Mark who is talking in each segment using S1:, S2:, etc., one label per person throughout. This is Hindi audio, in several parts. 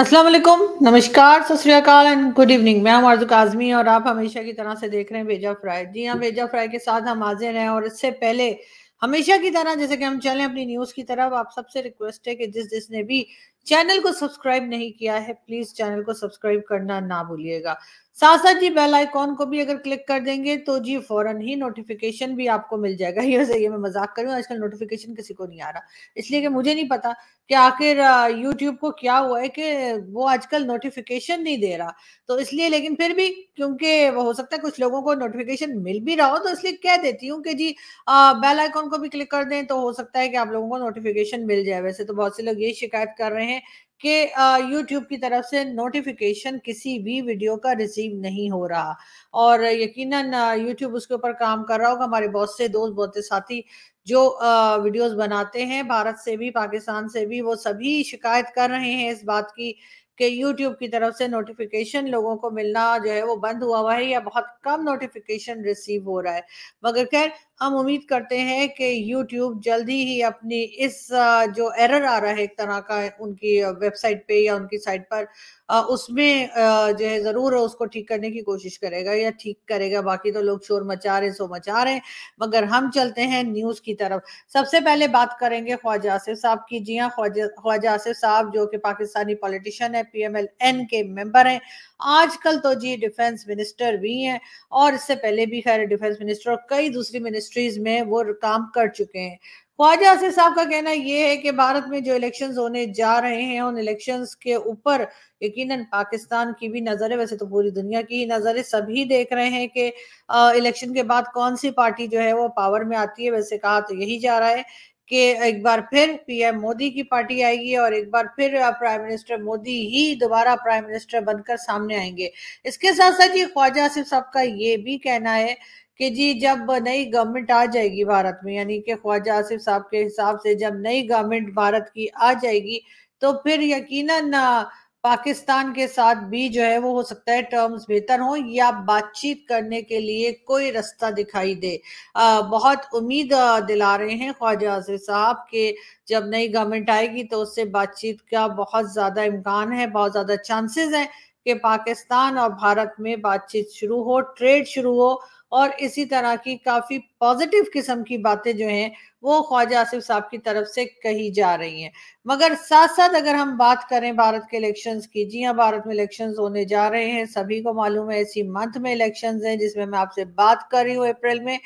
S1: अस्सलाम वालेकुम। नमस्कार, सत एंड गुड इवनिंग। मैं हूँ आजमी और आप हमेशा की तरह से देख रहे हैं भेजा फ्राई जी हाँ बेजा फ्राई के साथ हम हाजिर हैं और इससे पहले हमेशा की तरह जैसे कि हम चलें अपनी न्यूज़ की तरफ़, आप सबसे रिक्वेस्ट है कि जिस जिसने भी चैनल को सब्सक्राइब नहीं किया है, प्लीज़ चैनल को सब्सक्राइब करना ना भूलिएगा। साथ साथ जी बेल आइकॉन को भी अगर क्लिक कर देंगे तो जी फ़ौरन ही नोटिफिकेशन भी आपको मिल जाएगा। ये सही है, मैं मज़ाक करूँ आजकल नोटिफिकेशन किसी को नहीं आ रहा। इसलिए कि मुझे नहीं पता कि आखिर यूट्यूब को क्या हुआ है कि वो आजकल नोटिफिकेशन नहीं दे रहा। तो इसलिए लेकिन फिर भी, क्योंकि वो हो सकता है कुछ लोगों को नोटिफिकेशन मिल भी रहा हो तो इसलिए कह देती हूँ कि जी बेल आइकॉन को भी क्लिक कर दें तो हो सकता है कि आप लोगों को नोटिफिकेशन मिल जाए। वैसे तो बहुत से लोग ये शिकायत कर रहे हैं कि यूट्यूब की तरफ़ से नोटिफिकेशन किसी भी वीडियो का रिसीव नहीं हो रहा। और यकीनन यूट्यूब उसके ऊपर काम कर रहा होगा। हमारे बहुत से दोस्त, बहुत से साथी जो वीडियोस बनाते हैं, भारत से भी, पाकिस्तान से भी, वो सभी शिकायत कर रहे हैं इस बात की कि यूट्यूब की तरफ़ से नोटिफिकेशन लोगों को मिलना जो है वो बंद हुआ हुआ है या बहुत कम नोटिफिकेशन रिसीव हो रहा है। मगर खैर, हम उम्मीद करते हैं कि यूट्यूब जल्दी ही अपनी इस जो एरर आ रहा है एक तरह का उनकी वेबसाइट पे या उनकी साइट पर उसमें जो है ज़रूर उसको ठीक करने की कोशिश करेगा या ठीक करेगा। बाकी तो लोग शोर मचा रहे सो मचा रहे हैं। मगर हम चलते हैं न्यूज़ की तरफ़। सबसे पहले बात करेंगे ख्वाजा आसिफ साहब की। जी हाँ ख्वाजा ख्वाजा आसिफ साहब जो कि पाकिस्तानी पॉलिटिशियन है पीएमएल के मेंबर हैं। आजकल तो जी डिफेंस मिनिस्टर भी हैं और इससे पहले भी खैर डिफेंस मिनिस्टर और कई दूसरी मिनिस्ट्रीज में वो काम कर चुके हैं। ख्वाजा आसिफ साहब का कहना ये है कि भारत में जो इलेक्शंस होने जा रहे हैं, उन इलेक्शंस के ऊपर यकीनन पाकिस्तान की भी नज़र है। वैसे तो पूरी दुनिया की ही नज़र है। सभी देख रहे हैं कि इलेक्शन के बाद कौन सी पार्टी जो है वो पावर में आती है। वैसे कहा तो यही जा रहा है। कि एक बार फिर पीएम मोदी की पार्टी आएगी और एक बार फिर प्राइम मिनिस्टर मोदी ही दोबारा प्राइम मिनिस्टर बनकर सामने आएँगे। इसके साथ साथ ये ख्वाजा आसिफ साहब का ये भी कहना है कि जी, जब नई गवर्नमेंट आ जाएगी भारत में, यानी कि ख्वाजा आसिफ साहब के हिसाब से जब नई गवर्नमेंट भारत की आ जाएगी तो फिर यकीनन पाकिस्तान के साथ भी जो है वो हो सकता है टर्म्स बेहतर हो या बातचीत करने के लिए कोई रास्ता दिखाई दे। आ, बहुत उम्मीद दिला रहे हैं ख्वाजा आसिफ साहब के जब नई गवर्नमेंट आएगी तो उससे बातचीत का बहुत ज़्यादा इम्कान है बहुत ज़्यादा चांसेस हैं कि पाकिस्तान और भारत में बातचीत शुरू हो ट्रेड शुरू हो और इसी तरह की काफ़ी पॉजिटिव किस्म की बातें जो हैं, वो ख्वाजा आसिफ साहब की तरफ़ से कही जा रही हैं। मगर साथ साथ अगर हम बात करें भारत के इलेक्शंस की, जी हाँ भारत में इलेक्शंस होने जा रहे हैं, सभी को मालूम है, इसी मंथ में इलेक्शंस हैं, जिसमें मैं आपसे बात कर रही हूँ अप्रैल में।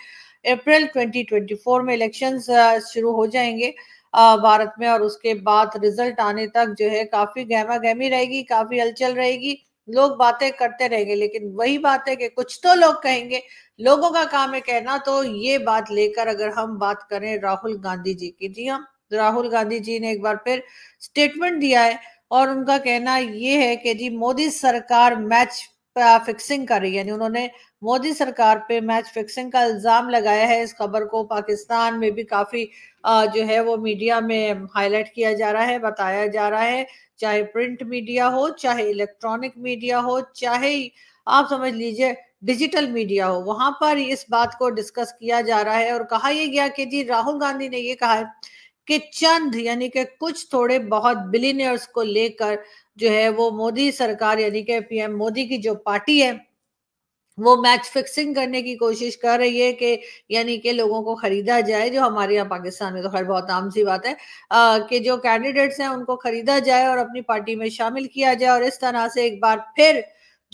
S1: अप्रैल 2024 में इलेक्शंस शुरू हो जाएँगे भारत में और उसके बाद रिज़ल्ट आने तक जो है काफ़ी गहमा गहमी रहेगी, काफ़ी हलचल रहेगी। लोग बातें करते रहेंगे, लेकिन वही बात है कि कुछ तो लोग कहेंगे, लोगों का काम है कहना तो ये बात लेकर अगर हम बात करें राहुल गांधी जी की, जी हाँ राहुल गांधी जी ने एक बार फिर स्टेटमेंट दिया है और उनका कहना ये है कि जी, मोदी सरकार मैच फिक्सिंग कर। यानी उन्होंने मोदी सरकार पे मैच फिक्सिंग का इल्ज़ाम लगाया है। इस खबर को पाकिस्तान में भी काफ़ी जो है वो मीडिया में हाईलाइट किया जा रहा है, बताया जा रहा है। चाहे प्रिंट मीडिया हो, चाहे इलेक्ट्रॉनिक मीडिया हो, चाहे आप समझ लीजिए डिजिटल मीडिया हो। वहाँ पर इस बात को डिस्कस किया जा रहा है और कहा यह गया कि जी राहुल गांधी ने ये कहा है कि चंद यानी कि कुछ थोड़े बहुत बिलीनियर्स को लेकर जो है वो मोदी सरकार यानी कि पीएम मोदी की जो पार्टी है, वो मैच फिक्सिंग करने की कोशिश कर रही है कि यानी कि लोगों को खरीदा जाए, जो हमारे यहाँ पाकिस्तान में तो खैर बहुत आम सी बात है कि जो कैंडिडेट्स हैं उनको खरीदा जाए और अपनी पार्टी में शामिल किया जाए और इस तरह से एक बार फिर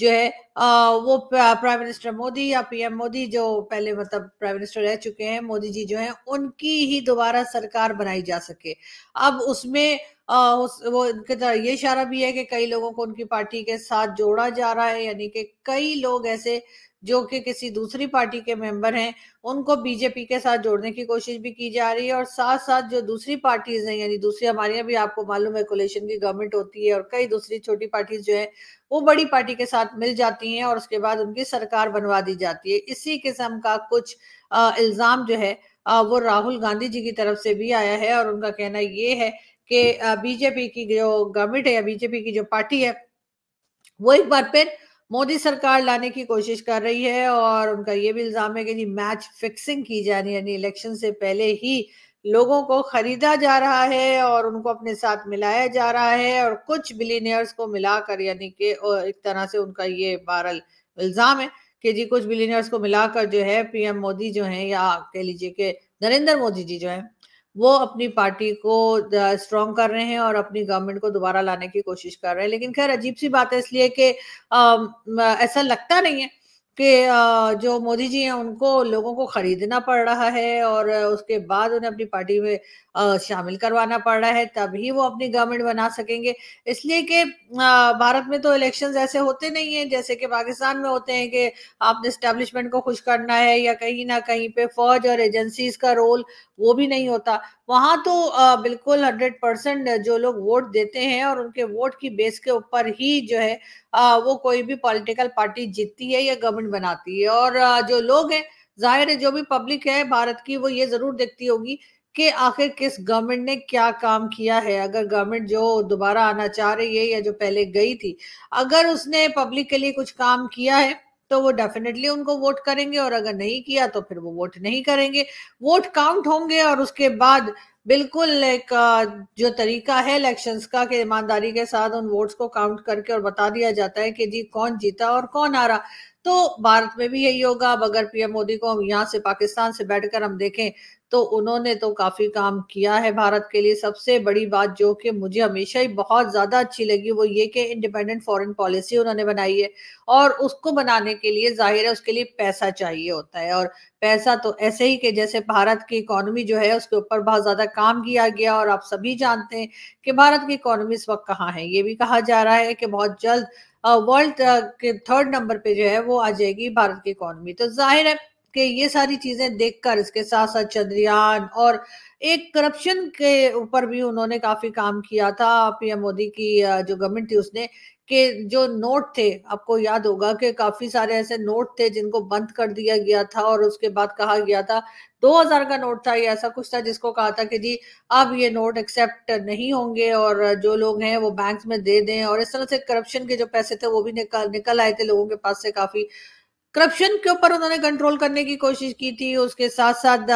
S1: जो है आ, वो प्राइम मिनिस्टर मोदी या पीएम मोदी जो पहले मतलब प्राइम मिनिस्टर रह चुके हैं मोदी जी जो हैं उनकी ही दोबारा सरकार बनाई जा सके। अब उसमें वो इनके ये इशारा भी है कि कई लोगों को उनकी पार्टी के साथ जोड़ा जा रहा है, यानी कि कई लोग ऐसे जो कि किसी दूसरी पार्टी के मेंबर हैं, उनको बीजेपी के साथ जोड़ने की कोशिश भी की जा रही है और साथ साथ जो दूसरी पार्टीज़ हैं, यानी दूसरी हमारे यहाँ भी आपको मालूम है कोलेशन की गवर्नमेंट होती है और कई दूसरी छोटी पार्टीज़ जो है, वो बड़ी पार्टी के साथ मिल जाती हैं और उसके बाद उनकी सरकार बनवा दी जाती है। इसी किस्म का कुछ इल्ज़ाम जो है वो राहुल गांधी जी की तरफ़ से भी आया है और उनका कहना ये है कि बीजेपी की जो गवर्नमेंट है या बीजेपी की जो पार्टी है, वो एक बार फिर मोदी सरकार लाने की कोशिश कर रही है और उनका ये भी इल्ज़ाम है कि जी मैच फिक्सिंग की जा रही है, यानी इलेक्शन से पहले ही लोगों को खरीदा जा रहा है और उनको अपने साथ मिलाया जा रहा है और कुछ बिलीनियर्स को मिलाकर, यानी कि एक तरह से उनका ये बारल इल्ज़ाम है कि जी कुछ बिलीनियर्स को मिलाकर जो है पीएम मोदी जो है या कह लीजिए कि नरेंद्र मोदी जी जो है वो अपनी पार्टी को स्ट्रॉन्ग कर रहे हैं और अपनी गवर्नमेंट को दोबारा लाने की कोशिश कर रहे हैं। लेकिन खैर अजीब सी बात है इसलिए कि ऐसा लगता नहीं है। कि जो मोदी जी हैं, उनको लोगों को खरीदना पड़ रहा है और उसके बाद उन्हें अपनी पार्टी में शामिल करवाना पड़ रहा है, तभी वो अपनी गवर्नमेंट बना सकेंगे। इसलिए कि भारत में तो इलेक्शंस ऐसे होते नहीं है, जैसे कि पाकिस्तान में होते हैं कि आपने इस्टेब्लिशमेंट को खुश करना है या कहीं ना कहीं पे फौज और एजेंसीज का रोल वो भी नहीं होता। वहाँ तो बिल्कुल हंड्रेड परसेंट जो लोग वोट देते हैं और उनके वोट की बेस के ऊपर ही जो है वो कोई भी पॉलिटिकल पार्टी जीतती है या गवर्नमेंट बनाती है। और जो लोग हैं, ज़ाहिर है जो भी पब्लिक है भारत की, वो ये ज़रूर देखती होगी कि आखिर किस गवर्नमेंट ने क्या काम किया है। अगर गवर्नमेंट जो दोबारा आना चाह रही है या जो पहले गई थी, अगर उसने पब्लिक के लिए कुछ काम किया है तो वो डेफिनेटली उनको वोट करेंगे और अगर नहीं किया तो फिर वो वोट नहीं करेंगे। वोट काउंट होंगे और उसके बाद बिल्कुल एक जो तरीका है इलेक्शंस का कि ईमानदारी के साथ उन वोट्स को काउंट करके और बता दिया जाता है कि जी कौन जीता और कौन आ रहा तो भारत में भी यही होगा। अब अगर पीएम मोदी को हम यहाँ से पाकिस्तान से बैठकर हम देखें तो उन्होंने तो काफ़ी काम किया है भारत के लिए। सबसे बड़ी बात जो कि मुझे हमेशा ही बहुत ज़्यादा अच्छी लगी, वो ये कि इंडिपेंडेंट फॉरेन पॉलिसी उन्होंने बनाई है और उसको बनाने के लिए ज़ाहिर है उसके लिए पैसा चाहिए होता है। और पैसा तो ऐसे ही कि जैसे भारत की इकोनॉमी जो है, उसके ऊपर बहुत ज़्यादा काम किया गया और आप सभी जानते हैं कि भारत की इकोनॉमी इस वक्त कहाँ है। ये भी कहा जा रहा है कि बहुत जल्द वर्ल्ड के थर्ड नंबर पे जो है वो आ जाएगी भारत की इकोनॉमी तो ज़ाहिर है कि ये सारी चीज़ें देखकर, इसके साथ साथ चंद्रयान और एक करप्शन के ऊपर भी उन्होंने काफ़ी काम किया था। पीएम मोदी की जो गवर्नमेंट थी उसने के जो नोट थे, आपको याद होगा कि काफ़ी सारे ऐसे नोट थे जिनको बंद कर दिया गया था और उसके बाद कहा गया था 2000 का नोट था, या ऐसा कुछ था जिसको कहा था कि जी, अब ये नोट एक्सेप्ट नहीं होंगे और जो लोग हैं वो बैंक में दे दें और इस तरह से करप्शन के जो पैसे थे वो भी निकल निकल आए थे लोगों के पास से काफ़ी। करप्शन के ऊपर उन्होंने कंट्रोल करने की कोशिश की थी। उसके साथ साथ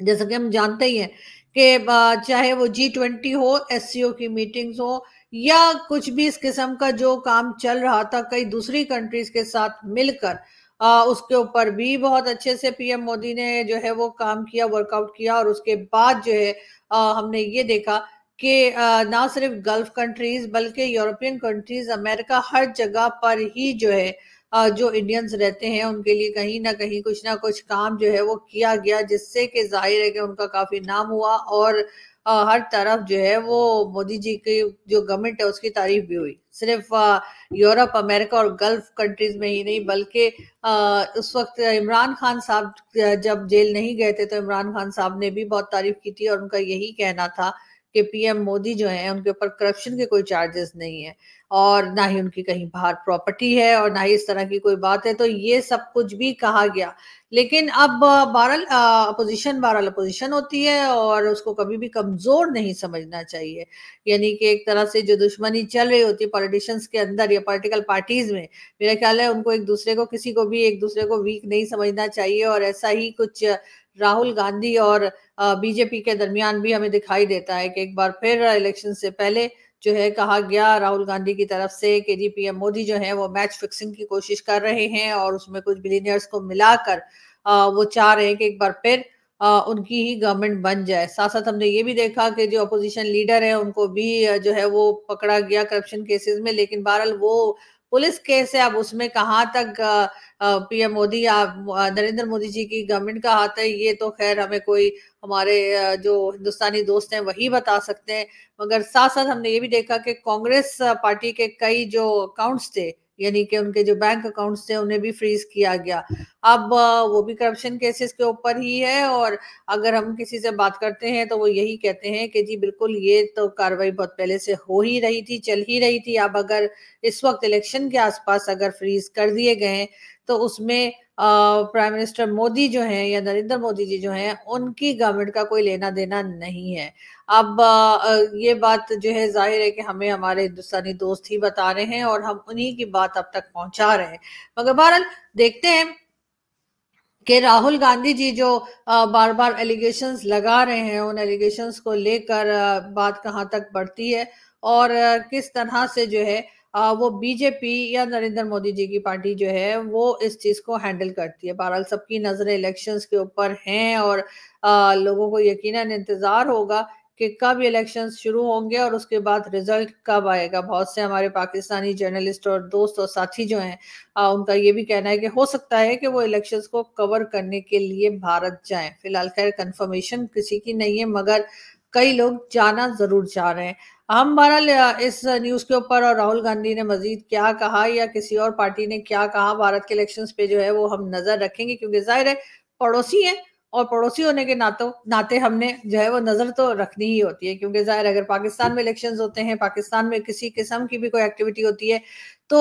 S1: जैसा कि हम जानते ही हैं कि चाहे वो जी ट्वेंटी हो एससीओ की मीटिंग्स हो या कुछ भी इस किस्म का जो काम चल रहा था कई दूसरी कंट्रीज़ के साथ मिलकर आ, उसके ऊपर भी बहुत अच्छे से पीएम मोदी ने जो है वो काम किया वर्कआउट किया और उसके बाद जो है आ, हमने ये देखा कि ना सिर्फ़ गल्फ कंट्रीज़ बल्कि यूरोपियन कंट्रीज़ अमेरिका हर जगह पर ही जो है जो इंडियंस रहते हैं, उनके लिए कहीं ना कहीं कुछ ना कुछ काम जो है वो किया गया, जिससे कि ज़ाहिर है कि उनका काफ़ी नाम हुआ और हर तरफ़ जो है वो मोदी जी की जो गवर्नमेंट है, उसकी तारीफ़ भी हुई। सिर्फ़ यूरोप, अमेरिका और गल्फ कंट्रीज़ में ही नहीं, बल्कि उस वक्त इमरान खान साहब जब जेल नहीं गए थे तो इमरान खान साहब ने भी बहुत तारीफ़ की थी और उनका यही कहना था कि पीएम मोदी जो है, उनके ऊपर करप्शन के कोई चार्जेस नहीं है और ना ही उनकी कहीं बाहर प्रॉपर्टी है और ना ही इस तरह की कोई बात है तो ये सब कुछ भी कहा गया। लेकिन अब बहरल अपोजिशन बहरल अपोजिशन होती है और उसको कभी भी कमज़ोर नहीं समझना चाहिए। यानी कि एक तरह से जो दुश्मनी चल रही होती है पॉलिटिशियंस के अंदर या पॉलिटिकल पार्टीज़ में, मेरा ख्याल है उनको एक दूसरे को, किसी को भी एक दूसरे को वीक नहीं समझना चाहिए और ऐसा ही कुछ राहुल गांधी और बीजेपी के दरमियान भी हमें दिखाई देता है कि एक बार फिर इलेक्शन से पहले जो है कहा गया राहुल गांधी की तरफ़ से कि जी पीएम मोदी जो है वो मैच फिक्सिंग की कोशिश कर रहे हैं और उसमें कुछ बिलीनियर्स को मिलाकर वो चाह रहे हैं कि एक बार फिर आ, उनकी ही गवर्नमेंट बन जाए। साथ साथ हमने ये भी देखा कि जो अपोजिशन लीडर है उनको भी जो है वो पकड़ा गया करप्शन केसेस में लेकिन बहरहाल वो पुलिस केस है, अब उसमें कहाँ तक पीएम मोदी या नरेंद्र मोदी जी की गवर्नमेंट का हाथ है, ये तो खैर हमें कोई हमारे जो हिंदुस्तानी दोस्त हैं वही बता सकते हैं। मगर साथ साथ हमने ये भी देखा कि कांग्रेस पार्टी के कई जो अकाउंट्स थे यानी कि उनके जो बैंक अकाउंट्स थे, उन्हें भी फ्रीज किया गया। अब वो भी करप्शन केसेस के ऊपर ही है और अगर हम किसी से बात करते हैं तो वो यही कहते हैं कि, जी, बिल्कुल, ये तो कार्रवाई बहुत पहले से हो ही रही थी, चल ही रही थी। अब अगर इस वक्त इलेक्शन के आसपास अगर फ्रीज कर दिए गए तो उसमें प्राइम मिनिस्टर मोदी जो हैं या नरेंद्र मोदी जी जो हैं, उनकी गवर्नमेंट का कोई लेना देना नहीं है। अब ये बात जो है ज़ाहिर है कि हमें हमारे हिंदुस्तानी दोस्त ही बता रहे हैं और हम उन्हीं की बात अब तक पहुँचा रहे हैं। मगर बहरहाल, देखते हैं कि राहुल गांधी जी जो बार बार एलिगेशंस लगा रहे हैं, उन एलिगेशंस को लेकर बात कहाँ तक बढ़ती है और किस तरह से जो है वो बीजेपी या नरेंद्र मोदी जी की पार्टी जो है, वो इस चीज़ को हैंडल करती है। बहरहाल सबकी नज़रें इलेक्शंस के ऊपर हैं और लोगों को यकीनन इंतज़ार होगा कि कब इलेक्शन शुरू होंगे और उसके बाद रिज़ल्ट कब आएगा। बहुत से हमारे पाकिस्तानी जर्नलिस्ट और दोस्त और साथी जो हैं उनका ये भी कहना है कि हो सकता है कि वो इलेक्शंस को कवर करने के लिए भारत जाएँ। फ़िलहाल खैर कंफर्मेशन किसी की नहीं है, मगर कई लोग जाना ज़रूर चाह रहे हैं। हम बहरहाल इस न्यूज़ के ऊपर और राहुल गांधी ने मजीद क्या कहा या किसी और पार्टी ने क्या कहा, भारत के इलेक्शन पे जो है वो हम नज़र रखेंगे क्योंकि ज़ाहिर है, पड़ोसी है और पड़ोसी होने के नातों, नाते हमने जो है वो नज़र तो रखनी ही होती है, क्योंकि ज़ाहिर अगर पाकिस्तान में इलेक्शन होते हैं, पाकिस्तान में किसी किस्म की भी कोई एक्टिविटी होती है तो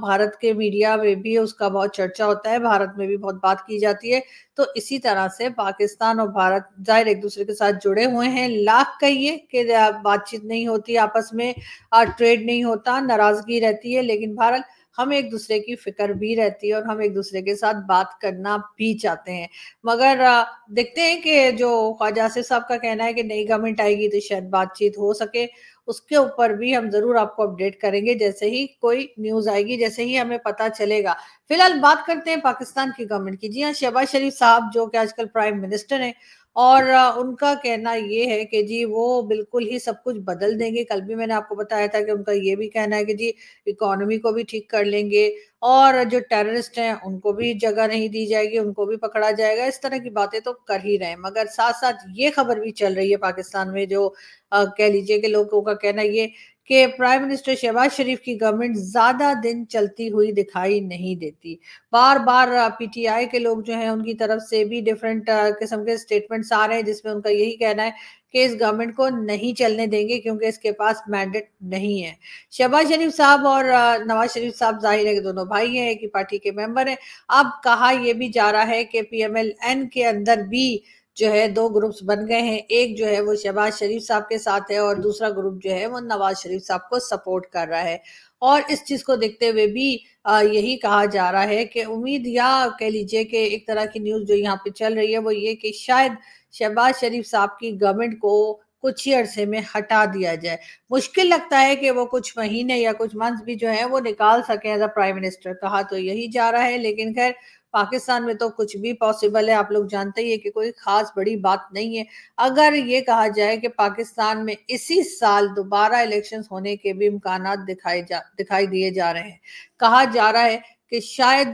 S1: भारत के मीडिया में भी उसका बहुत चर्चा होता है, भारत में भी बहुत बात की जाती है तो इसी तरह से पाकिस्तान और भारत ज़ाहिर एक दूसरे के साथ जुड़े हुए हैं, लाख कहिए कि बातचीत नहीं होती, आपस में ट्रेड नहीं होता, नाराज़गी रहती है, लेकिन भारत हम एक दूसरे की फ़िक्र भी रहती है और हम एक दूसरे के साथ बात करना भी चाहते हैं। मगर देखते हैं कि जो ख्वाजा आसिफ साहब का कहना है कि नई गवर्नमेंट आएगी तो शायद बातचीत हो सके, उसके ऊपर भी हम ज़रूर आपको अपडेट करेंगे। जैसे ही कोई न्यूज़ आएगी, जैसे ही हमें पता चलेगा। फ़िलहाल बात करते हैं पाकिस्तान की गवर्नमेंट की। जी हाँ शहबाज शरीफ साहब, जो कि आजकल प्राइम मिनिस्टर हैं और उनका कहना ये है कि जी वो बिल्कुल ही सब कुछ बदल देंगे। कल भी मैंने आपको बताया था कि उनका ये भी कहना है कि जी इकोनॉमी को भी ठीक कर लेंगे और जो टेररिस्ट हैं उनको भी जगह नहीं दी जाएगी, उनको भी पकड़ा जाएगा। इस तरह की बातें तो कर ही रहे हैं, मगर साथ साथ ये खबर भी चल रही है पाकिस्तान में जो कह लीजिए कि लोगों का कहना ये कि प्राइम मिनिस्टर शहबाज शरीफ की गवर्नमेंट ज़्यादा दिन चलती हुई दिखाई नहीं देती। बार बार पीटीआई के लोग जो हैं, उनकी तरफ़ से भी डिफरेंट किस्म के स्टेटमेंट्स आ रहे हैं, जिसमें उनका यही कहना है कि इस गवर्नमेंट को नहीं चलने देंगे क्योंकि इसके पास मैंडेट नहीं है। शहबाज शरीफ साहब और नवाज़ शरीफ साहब ज़ाहिर है कि दोनों भाई हैं, एक ही पार्टी के मेंबर हैं। अब कहा यह भी जा रहा है कि पीएमएल के अंदर भी जो है दो ग्रुप्स बन गए हैं। एक जो है वो शहबाज शरीफ साहब के साथ है और दूसरा ग्रुप जो है वो नवाज़ शरीफ साहब को सपोर्ट कर रहा है। और इस चीज़ को देखते हुए भी यही कहा जा रहा है कि उम्मीद या कह लीजिए कि एक तरह की न्यूज़ जो यहाँ पे चल रही है वो ये कि शायद शहबाज शरीफ साहब की गवर्नमेंट को कुछ ही अरसे में हटा दिया जाए। मुश्किल लगता है कि वो कुछ महीने या कुछ मंथ भी जो है वो निकाल सके एज अ प्राइम मिनिस्टर कहा तो यही जा रहा है। लेकिन खैर पाकिस्तान में तो कुछ भी पॉसिबल है। आप लोग जानते ही है कि कोई खास बड़ी बात नहीं है। अगर ये कहा जाए कि पाकिस्तान में इसी साल दोबारा इलेक्शंस होने के भी इम्कान दिखाई जा, दिखाई दिए जा रहे हैं। कहा जा रहा है कि शायद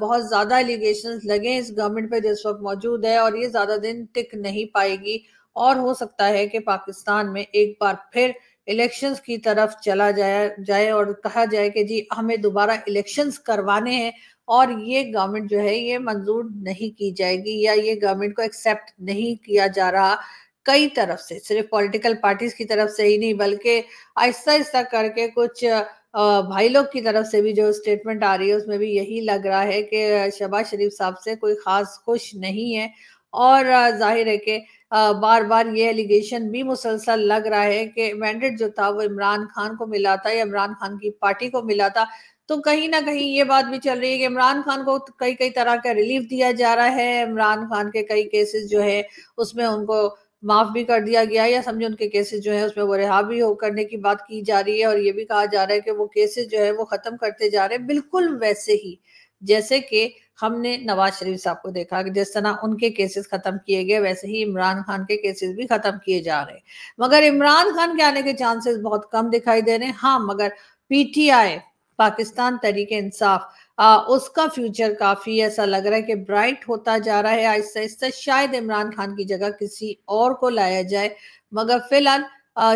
S1: बहुत ज़्यादा एलिगेशन लगे इस गवर्नमेंट पे जिस वक्त मौजूद है और ये ज़्यादा दिन टिक नहीं पाएगी। और हो सकता है कि पाकिस्तान में एक बार फिर इलेक्शंस की तरफ़ चला जाए जाए और कहा जाए कि जी, हमें दोबारा इलेक्शंस करवाने हैं। और ये गवर्नमेंट जो है, ये मंजूर नहीं की जाएगी या ये गवर्नमेंट को एक्सेप्ट नहीं किया जा रहा कई तरफ़ से, सिर्फ़ पॉलिटिकल पार्टीज़ की तरफ़ से ही नहीं, बल्कि आहिस्ता आहिस्ता करके कुछ भाई लोग की तरफ़ से भी जो स्टेटमेंट आ रही है, उसमें भी यही लग रहा है कि शहबाज शरीफ साहब से कोई खास खुश नहीं है। और ज़ाहिर है कि बार बार ये एलिगेशन भी मुसलसल लग रहा है कि मैंडेट जो था, वो इमरान खान को मिला था या इमरान खान की पार्टी को मिला था। तो कहीं ना कहीं ये बात भी चल रही है कि इमरान खान को कई कई तरह का रिलीफ दिया जा रहा है। इमरान खान के कई केसेस जो है, उसमें उनको माफ़ भी कर दिया गया या समझे उनके केसेस जो है, उसमें वो रिहा भी हो करने की बात की जा रही है और ये भी कहा जा रहा है कि वो केसेस जो है, वो खत्म करते जा रहे हैं। बिल्कुल वैसे ही, जैसे कि हमने नवाज़ शरीफ साहब को देखा कि जिस तरह उनके केसेस खत्म किए गए, वैसे ही इमरान खान के केसेस भी खत्म किए जा रहे हैं। मगर इमरान खान के आने के चांसेस बहुत कम दिखाई दे रहे हैं। हाँ मगर पीटीआई पाकिस्तान तरीके इंसाफ। आ, उसका फ्यूचर काफ़ी ऐसा लग रहा है कि ब्राइट होता जा रहा है। आहिस्ता आहिस्ता शायद इमरान खान की जगह किसी और को लाया जाए। मगर फ़िलहाल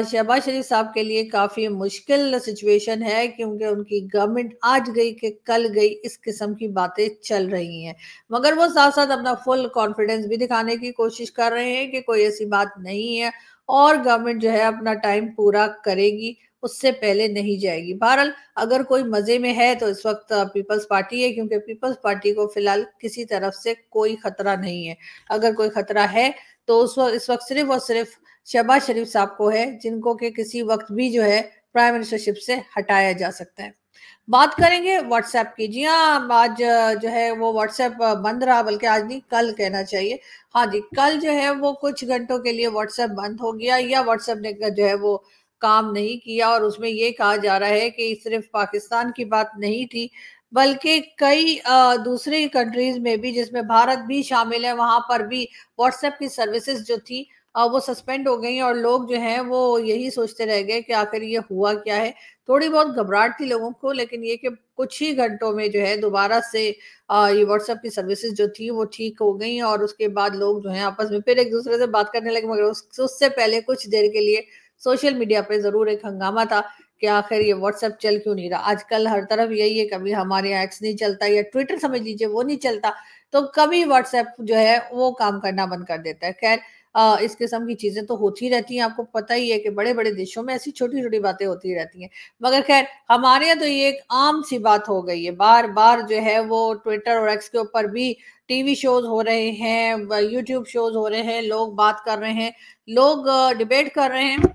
S1: शहबाज शरीफ साहब के लिए काफ़ी मुश्किल सिचुएशन है क्योंकि उनकी गवर्नमेंट आज गई कि कल गई इस किस्म की बातें चल रही हैं। मगर वो साथ साथ अपना फुल कॉन्फिडेंस भी दिखाने की कोशिश कर रहे हैं कि कोई ऐसी बात नहीं है और गवर्नमेंट जो है अपना टाइम पूरा करेगी। उससे पहले नहीं जाएगी। बहरहाल, अगर कोई मज़े में है तो इस वक्त पीपल्स पार्टी है, क्योंकि पीपल्स पार्टी को फ़िलहाल किसी तरफ़ से कोई खतरा नहीं है। अगर कोई खतरा है तो उस वक्त इस वक्त सिर्फ़ और सिर्फ़ शहबाज शरीफ साहब को है, जिनको के किसी वक्त भी जो है, प्राइम मिनिस्टरशिप से हटाया जा सकता है। बात करेंगे व्हाट्सएप की। जी हाँ आज जो है, वो व्हाट्सएप बंद रहा, बल्कि आज नहीं, कल कहना चाहिए। हाँ जी, कल जो है, वो कुछ घंटों के लिए व्हाट्सएप बंद हो गया, या व्हाट्सएप ने जो है, वो काम नहीं किया और उसमें ये कहा जा रहा है कि सिर्फ़ पाकिस्तान की बात नहीं थी बल्कि कई दूसरी कंट्रीज़ में भी जिसमें भारत भी शामिल है वहाँ पर भी व्हाट्सएप की सर्विसेज़ जो थी वो सस्पेंड हो गई और लोग जो हैं वो यही सोचते रह गए कि आखिर ये हुआ क्या है। थोड़ी बहुत घबराहट थी लोगों को लेकिन ये कि कुछ ही घंटों में जो है दोबारा से ये व्हाट्सएप की सर्विसेज़ जो थी वो ठीक हो गई और उसके बाद लोग जो है आपस में फिर एक दूसरे से बात करने लगे मगर उस, उससे पहले कुछ देर के लिए सोशल मीडिया पे ज़रूर एक हंगामा था कि आखिर ये व्हाट्सएप चल क्यों नहीं रहा? आजकल हर तरफ़ यही है, कभी हमारे यहाँ एक्स नहीं चलता या ट्विटर समझ लीजिए वो नहीं चलता तो कभी व्हाट्सएप जो है वो काम करना बंद कर देता है। खैर इस किस्म की चीज़ें तो होती रहती हैं, आपको पता ही है कि बड़े बड़े देशों में ऐसी छोटी छोटी बातें होती रहती हैं। मगर खैर, हमारे यहाँ तो ये एक आम सी बात हो गई है बार बार जो है वो ट्विटर और एक्स के ऊपर भी टीवी शोज़ हो रहे हैं यूट्यूब शोज़ हो रहे हैं, लोग बात कर रहे हैं, लोग डिबेट कर रहे हैं।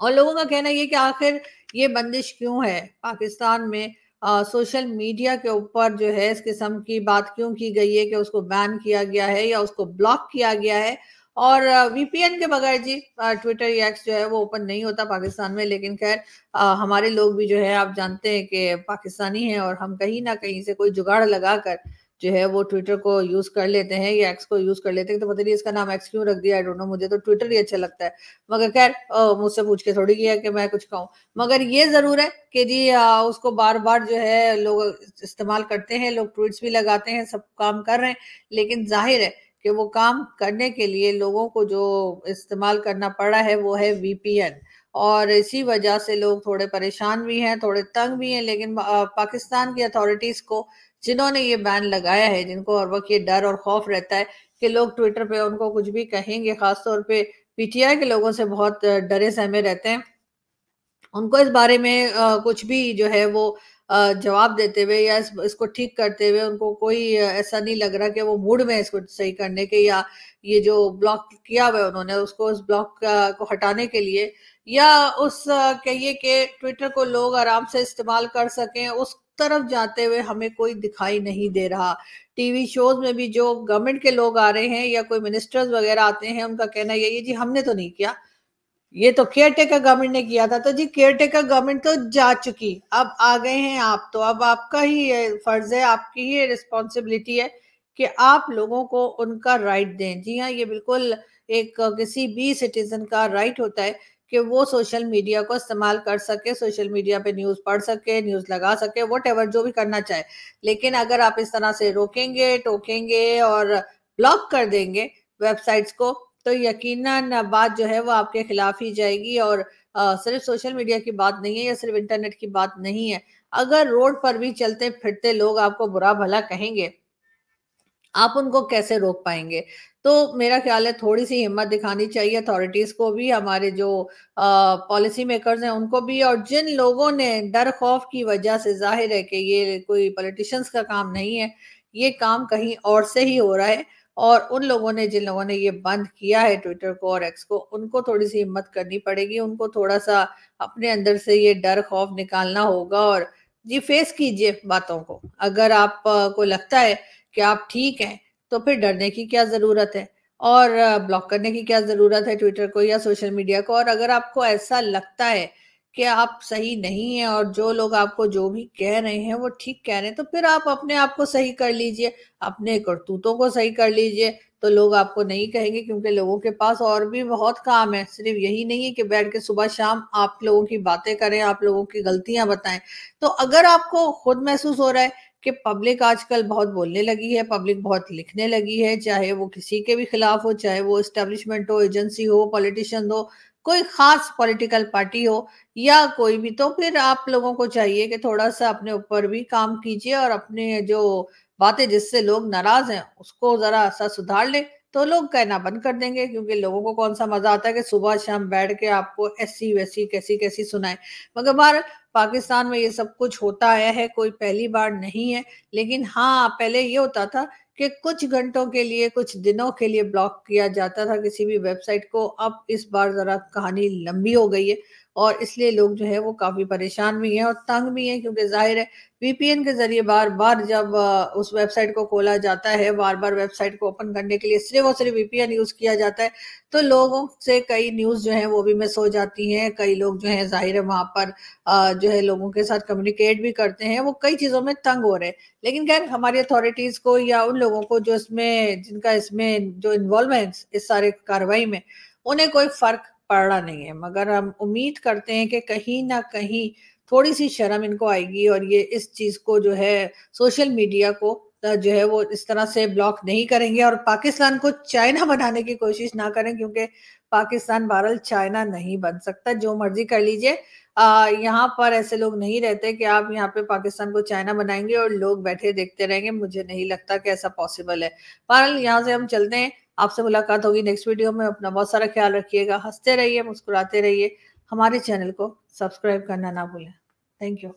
S1: और लोगों का कहना ये कि आखिर ये बंदिश क्यों है? पाकिस्तान में आ, सोशल मीडिया के ऊपर जो है इस किस्म की बात क्यों की गई है कि उसको बैन किया गया है या उसको ब्लॉक किया गया है? और वीपीएन के बगैर जी ट्विटर या एक्स जो है वो ओपन नहीं होता पाकिस्तान में लेकिन खैर हमारे लोग भी जो है आप जानते हैं कि पाकिस्तानी हैं और हम कहीं ना कहीं से कोई जुगाड़ लगाकर जो है वो ट्विटर को यूज़ कर लेते हैं या एक्स को यूज़ कर लेते हैं तो पता नहीं इसका नाम एक्स क्यों रख दिया आई डोंट नो मुझे तो ट्विटर ही अच्छा लगता है। मगर खैर मुझसे पूछ के थोड़ी किया कि मैं कुछ कहूँ। मगर ये ज़रूर है कि जी आ, उसको बार बार जो है लोग इस्तेमाल करते हैं लोग ट्वीट्स भी लगाते हैं सब काम कर रहे हैं लेकिन ज़ाहिर है कि वो काम करने के लिए लोगों को जो इस्तेमाल करना पड़ा है वो है वीपीएन और इसी वजह से लोग थोड़े परेशान भी हैं थोड़े तंग भी हैं लेकिन पाकिस्तान की अथॉरिटीज को जिन्होंने ये बैन लगाया है जिनको हर वक्त ये डर और खौफ रहता है कि लोग ट्विटर पे उनको कुछ भी कहेंगे खासतौर पे पीटीआई के लोगों से बहुत डरे सहमे रहते हैं। उनको इस बारे में कुछ भी जो है वो जवाब देते हुए या इस, इसको ठीक करते हुए उनको कोई ऐसा नहीं लग रहा कि वो मूड में इसको सही करने के या ये जो ब्लॉक किया हुआ है उन्होंने उसको उस ब्लॉक को हटाने के लिए या उस कहिए कि ट्विटर को लोग आराम से इस्तेमाल कर सकें उस तरफ़ जाते हुए हमें कोई दिखाई नहीं दे रहा। टीवी शोज़ में भी जो गवर्नमेंट के लोग आ रहे हैं या कोई मिनिस्टर्स वगैरह आते हैं, उनका कहना यही है जी हमने तो नहीं किया। ये तो केयर टेकर गवर्नमेंट ने किया था। तो जी केयर टेकर गवर्नमेंट तो जा चुकी। अब आ गए हैं आप तो। अब आपका ही फ़र्ज़ है, आपकी ही रिस्पॉन्सिबिलिटी है कि आप लोगों को उनका राइट दें। जी हाँ ये बिल्कुल एक किसी भी सिटीजन का राइट होता है। कि वो सोशल मीडिया को इस्तेमाल कर सके सोशल मीडिया पे न्यूज़ पढ़ सके न्यूज़ लगा सके वट एवर जो भी करना चाहे। लेकिन अगर आप इस तरह से रोकेंगे टोकेंगे और ब्लॉक कर देंगे वेबसाइट्स को तो यकीनन बात जो है वो आपके खिलाफ ही जाएगी और आ, सिर्फ़ सोशल मीडिया की बात नहीं है या सिर्फ़ इंटरनेट की बात नहीं है। अगर रोड पर भी चलते फिरते लोग आपको बुरा भला कहेंगे आप उनको कैसे रोक पाएँगे? तो मेरा ख्याल है थोड़ी सी हिम्मत दिखानी चाहिए अथॉरिटीज को भी, हमारे जो पॉलिसी मेकर्स हैं उनको भी और जिन लोगों ने डर खौफ की वजह से ज़ाहिर है कि ये कोई पॉलिटिशियंस का काम नहीं है, ये काम कहीं और से ही हो रहा है और उन लोगों ने, जिन लोगों ने ये बंद किया है ट्विटर को और एक्स को, उनको थोड़ी सी हिम्मत करनी पड़ेगी, उनको थोड़ा सा अपने अंदर से ये डर खौफ निकालना होगा और जी फेस कीजिए बातों को। अगर आप को लगता है कि आप ठीक हैं तो फिर डरने की क्या ज़रूरत है? और ब्लॉक करने की क्या ज़रूरत है ट्विटर को या सोशल मीडिया को? और अगर आपको ऐसा लगता है कि आप सही नहीं है और जो लोग आपको जो भी कह रहे हैं वो ठीक कह रहे हैं तो फिर आप अपने आप को सही कर लीजिए, अपने करतूतों को सही कर लीजिए। तो लोग आपको नहीं कहेंगे क्योंकि लोगों के पास और भी बहुत काम है। सिर्फ़ यही नहीं है कि बैठ के सुबह शाम आप लोगों की बातें करें, आप लोगों की गलतियाँ बताएँ। तो अगर आपको खुद महसूस हो रहा है कि पब्लिक आजकल बहुत बोलने लगी है पब्लिक बहुत लिखने लगी है, चाहे वो किसी के भी खिलाफ हो, चाहे वो इस्टेब्लिशमेंट हो एजेंसी हो पॉलिटिशियन हो, कोई खास पॉलिटिकल पार्टी हो, या कोई भी तो फिर आप लोगों को चाहिए कि थोड़ा सा अपने ऊपर भी काम कीजिए और अपने जो बातें जिससे लोग नाराज़ हैं, उसको जरा सा सुधार ले। तो लोग कहना बंद कर देंगे, क्योंकि लोगों को कौन सा मज़ा आता है कि सुबह शाम बैठ के आपको ऐसी वैसी कैसी कैसी सुनाए। मगर बार पाकिस्तान में ये सब कुछ होता आया है, कोई पहली बार नहीं है। लेकिन हाँ पहले ये होता था कि कुछ घंटों के लिए, कुछ दिनों के लिए ब्लॉक किया जाता था किसी भी वेबसाइट को। अब इस बार जरा कहानी लंबी हो गई है। और इसलिए लोग जो है वो काफ़ी परेशान भी हैं और तंग भी हैं, क्योंकि ज़ाहिर है वीपीएन के ज़रिए बार बार जब उस वेबसाइट को खोला जाता है बार बार वेबसाइट को ओपन करने के लिए सिर्फ़ और सिर्फ़ वीपीएन यूज़ किया जाता है तो लोगों से कई न्यूज़ जो है वो भी मिस हो जाती हैं, कई लोग जो है ज़ाहिर है वहाँ पर जो है लोगों के साथ कम्युनिकेट भी करते हैं, वो कई चीज़ों में तंग हो रहे हैं। लेकिन खैर, हमारी अथॉरिटीज़ को या उन लोगों को जो इसमें, जिनका इसमें जो इन्वॉल्वमेंट इस सारे कार्रवाई में, उन्हें कोई फ़र्क रहा नहीं है। मगर हम उम्मीद करते हैं कि कहीं ना कहीं थोड़ी सी शर्म इनको आएगी और ये इस चीज़ को जो है सोशल मीडिया को जो है वो इस तरह से ब्लॉक नहीं करेंगे और पाकिस्तान को चाइना बनाने की कोशिश ना करें क्योंकि पाकिस्तान भारत चाइना नहीं बन सकता। जो मर्ज़ी कर लीजिए। यहाँ पर ऐसे लोग नहीं रहते कि आप यहाँ पे पाकिस्तान को चाइना बनाएँगे और लोग बैठे देखते रहेंगे। मुझे नहीं लगता कि ऐसा पॉसिबल है। बहरहाल यहाँ से हम चलते हैं। आपसे मुलाकात होगी नेक्स्ट वीडियो में। अपना बहुत सारा ख्याल रखिएगा। हँसते रहिए, मुस्कुराते रहिए। हमारे चैनल को सब्सक्राइब करना ना भूलें। Thank you